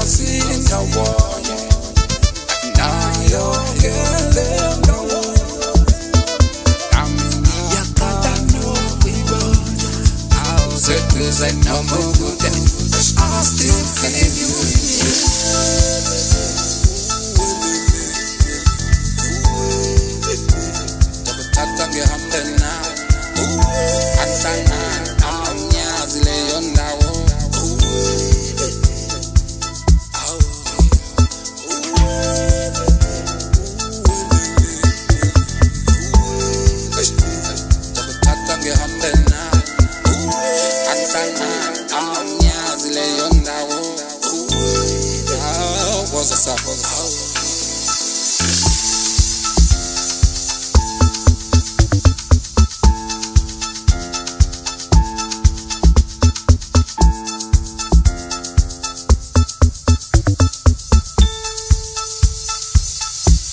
sasindawonye nayo ngeleyo ndawo nami ngiyaqala nokuyibona awuseduze noma ukude I still feel you Takuthatha ngihambe nawe Anhlangana Anhlangana amanyazi leyo ndawo Awu, Woza sapho